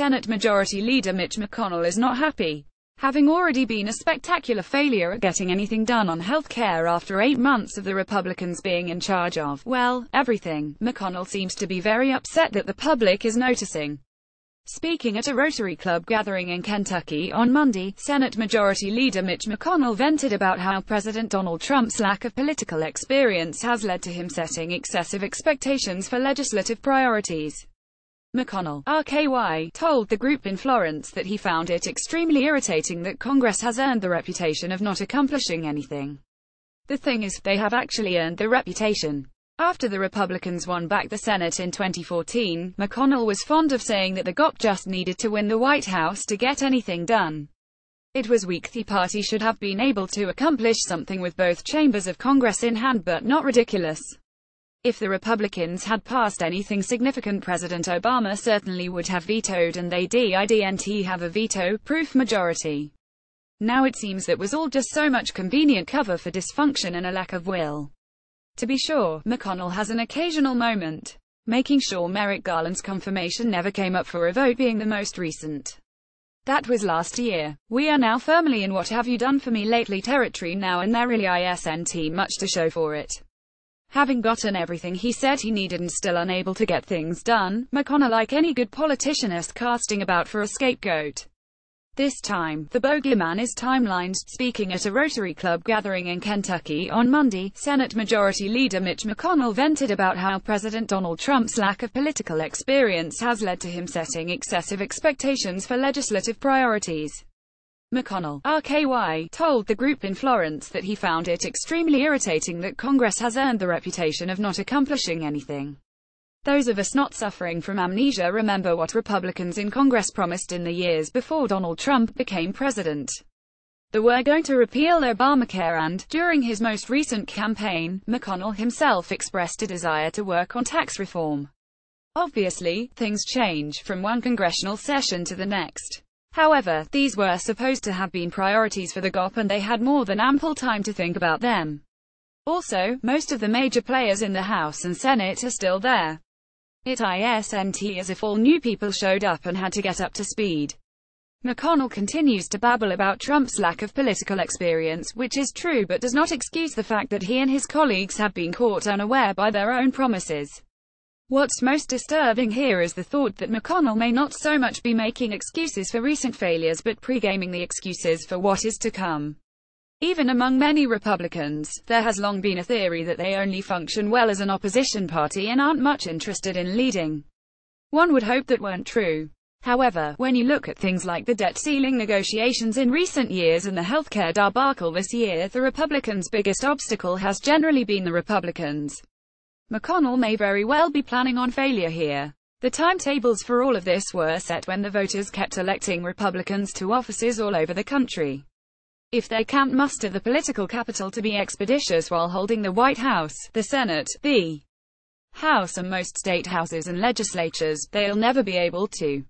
Senate Majority Leader Mitch McConnell is not happy. Having already been a spectacular failure at getting anything done on health care after eight months of the Republicans being in charge of, well, everything, McConnell seems to be very upset that the public is noticing. Speaking at a Rotary Club gathering in Kentucky on Monday, Senate Majority Leader Mitch McConnell vented about how President Donald Trump's lack of political experience has led to him setting excessive expectations for legislative priorities. McConnell, RKY, told the group in Florence that he found it extremely irritating that Congress has earned the reputation of not accomplishing anything. The thing is, they have actually earned the reputation. After the Republicans won back the Senate in 2014, McConnell was fond of saying that the GOP just needed to win the White House to get anything done. It was weak the party should have been able to accomplish something with both chambers of Congress in hand but not ridiculous. If the Republicans had passed anything significant President Obama certainly would have vetoed and they didn't have a veto-proof majority. Now it seems that was all just so much convenient cover for dysfunction and a lack of will. To be sure, McConnell has an occasional moment, making sure Merrick Garland's confirmation never came up for a vote being the most recent. That was last year. We are now firmly in what have you done for me lately territory now and there really isn't much to show for it. Having gotten everything he said he needed and still unable to get things done, McConnell like any good politician is casting about for a scapegoat. This time, the bogeyman is timelined. Speaking at a Rotary Club gathering in Kentucky on Monday, Senate Majority Leader Mitch McConnell vented about how President Donald Trump's lack of political experience has led to him setting excessive expectations for legislative priorities. McConnell, RKY, told the group in Florence that he found it extremely irritating that Congress has earned the reputation of not accomplishing anything. Those of us not suffering from amnesia remember what Republicans in Congress promised in the years before Donald Trump became president. They were going to repeal Obamacare and, during his most recent campaign, McConnell himself expressed a desire to work on tax reform. Obviously, things change from one congressional session to the next. However, these were supposed to have been priorities for the GOP and they had more than ample time to think about them. Also, most of the major players in the House and Senate are still there. It isn't as if all new people showed up and had to get up to speed. McConnell continues to babble about Trump's lack of political experience, which is true but does not excuse the fact that he and his colleagues have been caught unaware by their own promises. What's most disturbing here is the thought that McConnell may not so much be making excuses for recent failures but pre-gaming the excuses for what is to come. Even among many Republicans, there has long been a theory that they only function well as an opposition party and aren't much interested in leading. One would hope that weren't true. However, when you look at things like the debt ceiling negotiations in recent years and the healthcare debacle this year, the Republicans' biggest obstacle has generally been the Republicans. McConnell may very well be planning on failure here. The timetables for all of this were set when the voters kept electing Republicans to offices all over the country. If they can't muster the political capital to be expeditious while holding the White House, the Senate, the House and most state houses and legislatures, they'll never be able to.